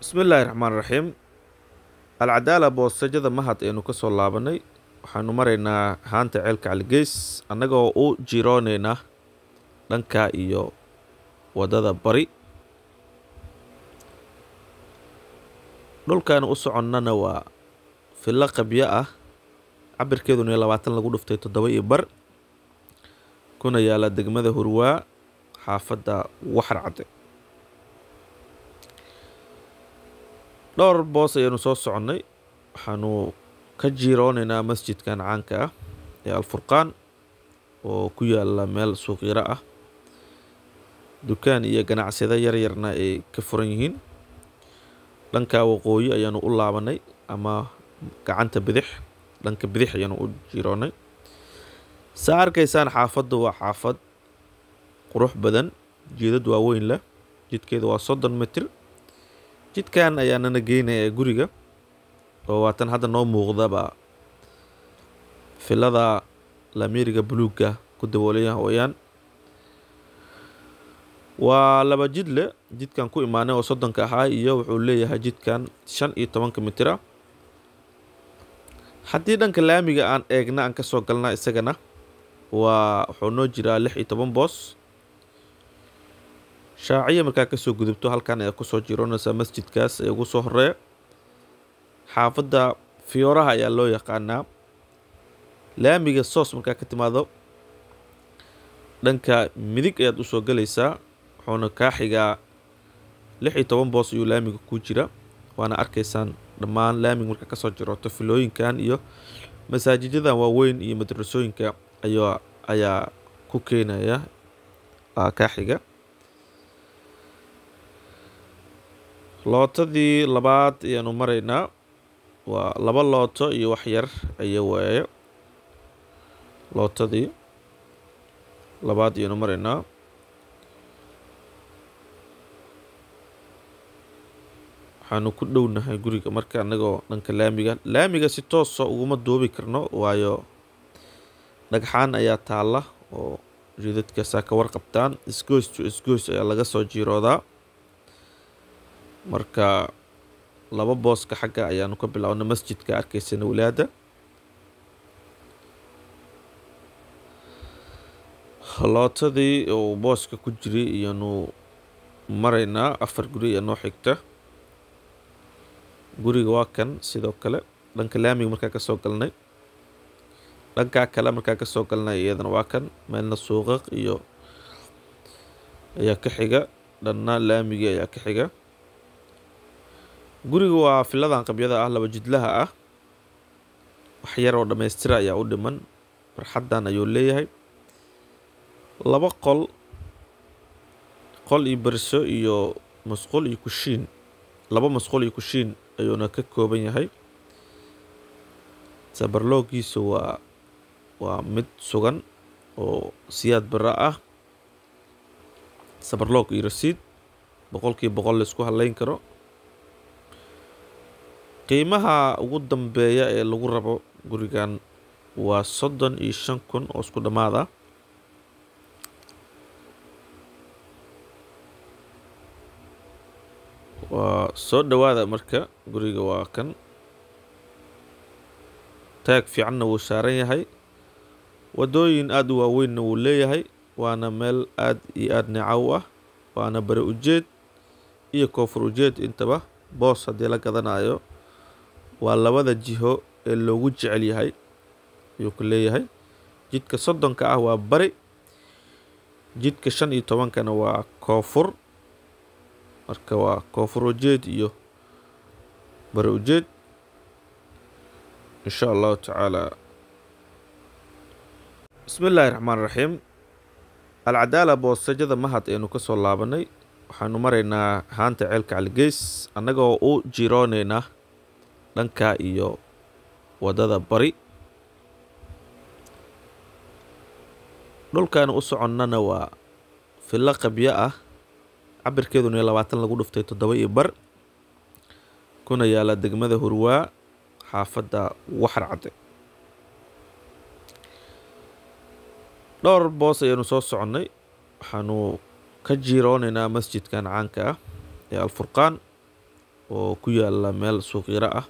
bismillaahi raxmaan raxiim alcadaala boosajada mahad aynu ka soo laabanay. Waxaanu maraynaa haanta ceelka caligeys annagoo u jiroonaynaa dhanka iyo waddada bari. Dhulkaanu u soconnana waa fillo qabyo ah. Cabirkeeduna labaatan lagu dhuftay toddoba iyo bar kuna yaalla degmada hurwaa xaafadda waxar cadde dhowr boos ayaanu soo soconnay. Waxaanu ka jiiroonaynaa masjidkan caanka ah ee alfurqaan oo ku yaalla meel suuqyaro ah. Dukaan iyo ganacsiyada yaryarna ay ka furan yihiin. Dhanka waqooyi ayaanu u laabanay ama gacanta bidix dhanka bidix ayaanu u jiroonay saa arkaysaan xaafaddu waa xaafad qurux badan jeedad waaweyn leh. Jidkeeda waa soddon mitir jidkan ayaanana geynaya guriga oo waatan hadda noo muuqdaba filada lameriga buluugga ku daboolaya wayaan waa laba jid leh jidkan ku imaanay oo soddonka ahaa iyo wuxuu leeyahay jidkan shan iyo tobanka mitira. Haddii dhanka laamiga aan eegna aan ka soo galna isagana waa wuxuu noo jiraa lix iyo toban boos shaaciya markaa ka soo gudubto halkan ayaa ku soo jiroonaysaa masjidkaas ee ugu soo horreeya xaafadda fiyooraha ayaa loo yaqaanaa. Laamiga soos markaa ka timaado. Dhanka midig ayaad u soo galaysaa wuxuuna kaa xigaa lix iyo toban boos ayuu laamiga ku jira. Waana arkaysaan dhammaan laamiga markaa ka soo jirooto filooyinkan iyo masaajidadan waaweyn iyo madrasooyinka ayaa ayaa ku keenaya kaa xiga lootadii labaad ayaanu maraynaa waa laba looto iyo wax yar aya waaye. Lootadii labaad ayaanu maraynaa waxaanu ku dhownahay guriga marka annagoo dhanka laamiga laamiga si toosa uguma duubi karno waayo dhagxaan ayaa taalla oo jidadkaasaa ka warqabtaan isgoys to isgoys ayaa laga soo jiiroodaa marka laba booska xagga ayaanu ka bilownay masjidka arkaysana walaada. Lootadii uu booska ku jiray iyaanu maraynaa afar guri ayaa noo xigta. Guriga waa kan sidoo kale dhanka laamiga markaa ka soo galnay. Dhankaa kale markaa ka soo galnay iyadana waa kan meelna suuqaq iyo ayaa ka xiga. Dhanna laamigii ayaa ka xiga guriga waa filadan qabyada ah laba jidlaha ah. Wax yar oo dhammaystira ayaa u dhiman. Farxaddan ayuu leeyahay. Laba qol qol iyo berso iyo masquul iyo kushiin. Laba masquul iyo kushiin ayuuna ka kooban yahay. Sabarloogiisu waa waa mid sugan oo siyaad bara ah. Sabarloog iyo rasiid boqolkiiba boqol la isku haleyn karo qiimaha ugu dambeeya ee lagu rabo gurigan waa soddon iyo shan kun oo isku dhammaad ah. Waa soo dhowaada marka guriga waa kan. Taag fiicanna wuu saaran yahay. Waddooyin aada u waaweynna wuu leeyahay waana meel aad iyo aada necaw ah waana bari ujeed iyo koonfur ujeed intaba. Boos haddii la gadanayo waa labada jiho ee loogu jecel yahay ayuu ku leeyahay. Jidka soddonka ah waa bari jidka shan iyo tobankana waa koonfur. Marka waa koonfur ujeed iyo bari ujeed insha allahu tacaala. Bismi illaahi raxmaan raxiim alcadaala boosajada mahad aynu ka soo laabanay. Waxaanu maraynaa haanta ceelka caligeys annagoo u jiroonaynaa dhanka iyo waddada bari. Dhulkaanu u soconnana waa fillo qabyo ah. Cabirkeeduna labaatan lagu dhuftay toddoba iyo bar kuna yaalla degmada hurwaa xaafadda waxar cadde dhowr boos ayaanu soo soconnay. Waxaanu ka jiiroonaynaa masjidkan caanka ah ee alfurqaan oo ku yaalla meel suuqyaro ah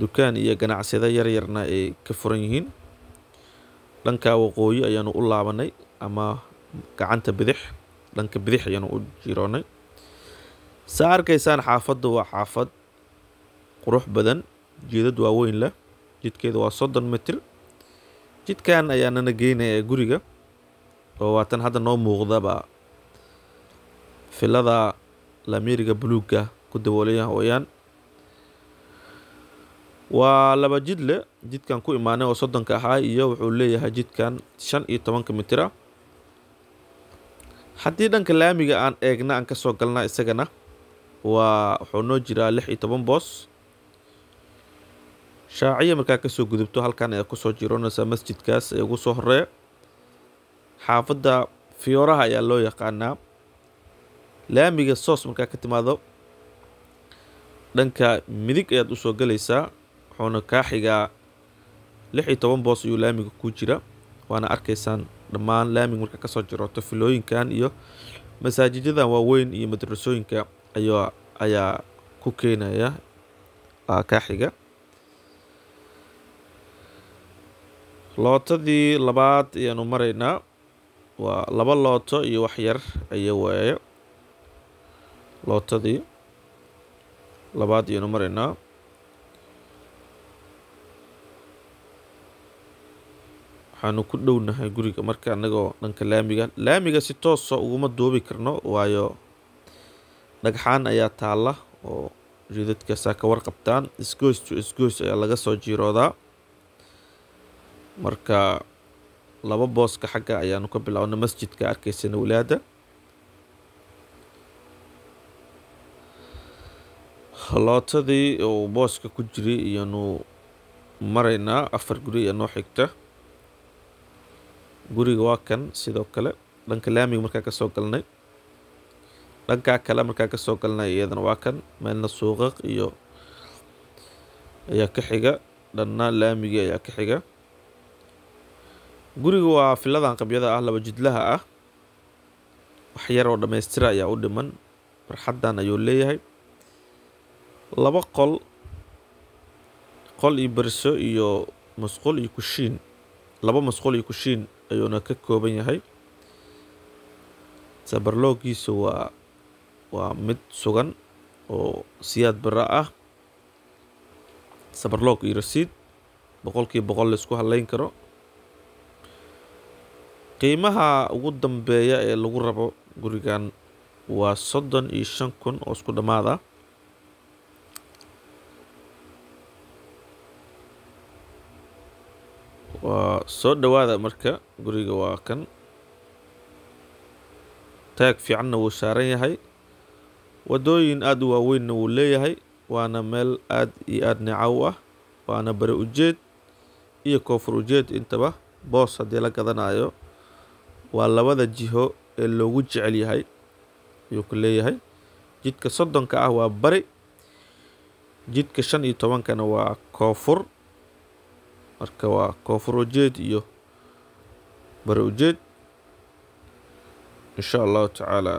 dukaan iyo ganacsiyada yaryarna ay ka furan yihiin. Dhanka waqooyi ayaanu u laabanay ama gacanta bidix dhanka bidix ayaanu u jiroonay. Saa arkaysaan xaafaddu waa xaafad qurux badan jeedad waaweyn leh jidkeedu waa soddon mitir jidkan ayaanana geynaya guriga oo waatan hadda noo muuqdaba. Filada lameeriga buluugga ku daboolaya wayaan waa laba jid jidkan ku imaanay oo soddonka ahaa iyo wuxuu leeyahay jidkan shan iyo tobanka mitira. Haddii dhanka laamiga aan eegna aan ka soo galna isagana waa wuxuu noo jiraa lix iyo toban boos. Shaaciya markaa ka soo gudubto halkan ayaa ku soo jiroonaysaa masjidkaas ee ugu soo horreeya xaafadda fiyooraha ayaa loo yaqaanaa. Laamiga soos markaa ka timaado. Dhanka midig ayaad u soo galaysaa wuxuuna kaa xigaa lix iyo toban boos ayuu laamiga ku jira waana arkaysaan dhammaan laamiga markaa ka soo jirooto filooyinkan iyo masaajidadan waaweyn iyo madrasooyinka ayaa ayaa ku keenaya kaa lootadii labaad ayaanu maraynaa waa laba looto iyo wax yar aya waaye. Lootadii labaad ayaanu maraynaa waxaanu ku dhownahay guriga. Marka anagoo dhanka laamiga laamiga si toosa uguma duubi karno waayo dhagxaan ayaa taalla oo jidadkaasaa ka warqabtaan isgoys to isgoys ayaa laga soo jiiroodaa marka laba booska xagga ayaanu ka bilownay masjidka arkaysana walaada lootadii uu booska ku jiray iyaanu maraynaa afar guri ayaa noo xigta guriga waa kan sidoo kale dhanka laamiga markaa ka soo galnay dhankaa kale markaa ka soo galnay iyadana waa kan meelna suuqaq iyo ayaa ka xiga dhanna laamigii ayaa ka xiga. Guriga waa filadan qabyada ah laba jidlaha ah wax yar oo dhammaystira ayaa u dhiman barxaddan ayuu leeyahay. Laba qol qol iyo berso iyo masquul iyo kushiin laba masquul iyo kushiin ayuuna ka kooban yahay. Sabarloogiisu waa waa mid sugan oo siyaad bara ah. Sabarloog iyo rasiid boqolkiiba boqol la isku haleyn karo. Qiimaha ugu dambeeya ee lagu rabo gurigan waa soddon iyo shan kun oo isku dhammaad ah waa soo dhowaada marka guriga waa kan. Taag fiicanna wuu saaran yahay. Waddooyin aada u waaweynna wuu leeyahay waana meel aada iyo aada neeca u ah waana bari ujeed iyo koonfur ujeed intaba. Boos haddii la gadanayo waa labada jiho ee loogu jecel yahay ayuu ku leeyahay. Jidka soddonka ah waa bari jidka shan iyo tobankana waa koonfur marka waa koonfur ujeed iyo bari ujeed insha allahu tacaala